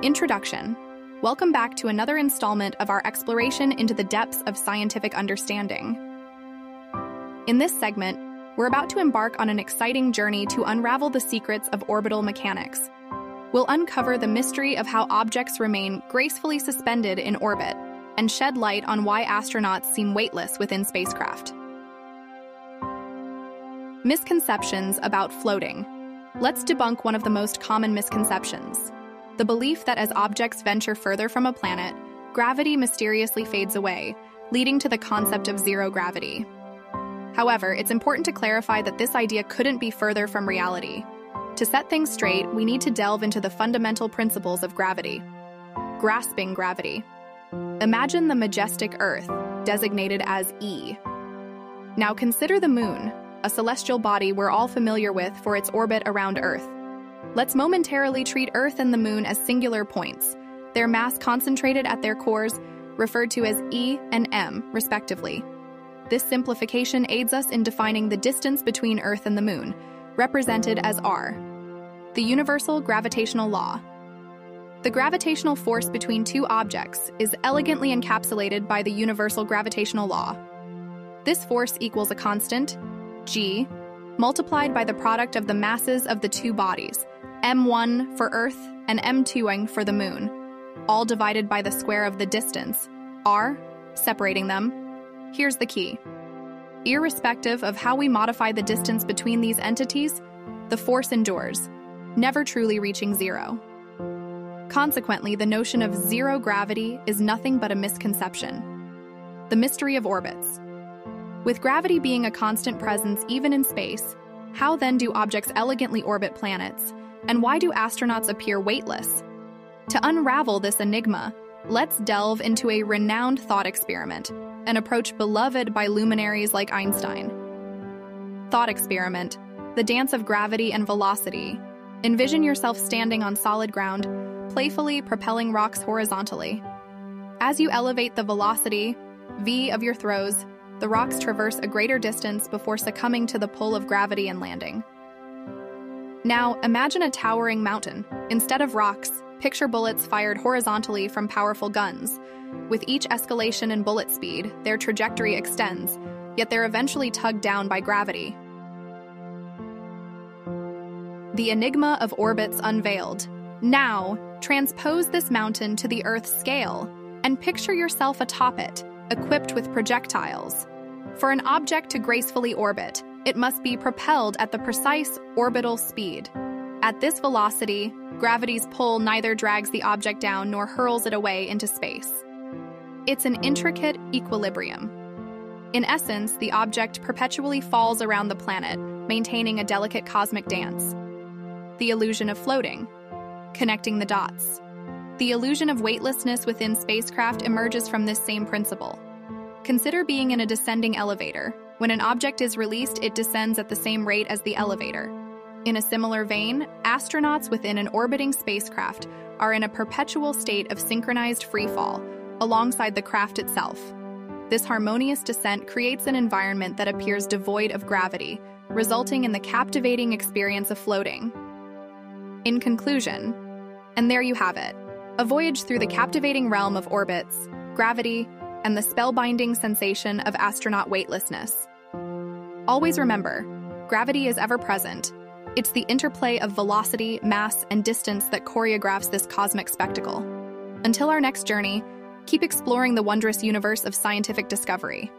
Introduction Welcome back to another installment of our exploration into the depths of scientific understanding. In this segment, we're about to embark on an exciting journey to unravel the secrets of orbital mechanics. We'll uncover the mystery of how objects remain gracefully suspended in orbit and shed light on why astronauts seem weightless within spacecraft. Misconceptions about floating. Let's debunk one of the most common misconceptions the belief that as objects venture further from a planet, gravity mysteriously fades away, leading to the concept of zero gravity. However, it's important to clarify that this idea couldn't be further from reality. To set things straight, we need to delve into the fundamental principles of gravity. Grasping gravity. Imagine the majestic Earth, designated as E. Now consider the Moon, a celestial body we're all familiar with for its orbit around Earth. Let's momentarily treat Earth and the Moon as singular points, their mass concentrated at their cores, referred to as E and M, respectively. This simplification aids us in defining the distance between Earth and the Moon, represented as r. The universal gravitational law. The gravitational force between two objects is elegantly encapsulated by the universal gravitational law. This force equals a constant, g, multiplied by the product of the masses of the two bodies, m1 for Earth and m2 for the Moon, all divided by the square of the distance, r, separating them. Here's the key. Irrespective of how we modify the distance between these entities, the force endures, never truly reaching zero. Consequently, the notion of zero gravity is nothing but a misconception. The mystery of orbits. With gravity being a constant presence even in space, how then do objects elegantly orbit planets, and why do astronauts appear weightless? To unravel this enigma, let's delve into a renowned thought experiment, an approach beloved by luminaries like Einstein. Thought experiment, the dance of gravity and velocity. Envision yourself standing on solid ground, playfully propelling rocks horizontally. As you elevate the velocity, v of your throws, the rocks traverse a greater distance before succumbing to the pull of gravity and landing. Now, imagine a towering mountain. Instead of rocks, picture bullets fired horizontally from powerful guns. With each escalation in bullet speed, their trajectory extends, yet they're eventually tugged down by gravity. The enigma of orbits unveiled. Now, transpose this mountain to the Earth's scale and picture yourself atop it, equipped with projectiles. For an object to gracefully orbit, it must be propelled at the precise orbital speed. At this velocity, gravity's pull neither drags the object down nor hurls it away into space. It's an intricate equilibrium. In essence, the object perpetually falls around the planet, maintaining a delicate cosmic dance. The illusion of floating, connecting the dots. The illusion of weightlessness within spacecraft emerges from this same principle. Consider being in a descending elevator. When an object is released, it descends at the same rate as the elevator. In a similar vein, astronauts within an orbiting spacecraft are in a perpetual state of synchronized freefall alongside the craft itself. This harmonious descent creates an environment that appears devoid of gravity, resulting in the captivating experience of floating. In conclusion, and there you have it a voyage through the captivating realm of orbits, gravity, and the spellbinding sensation of astronaut weightlessness. Always remember, gravity is ever present. It's the interplay of velocity, mass, and distance that choreographs this cosmic spectacle. Until our next journey, keep exploring the wondrous universe of scientific discovery.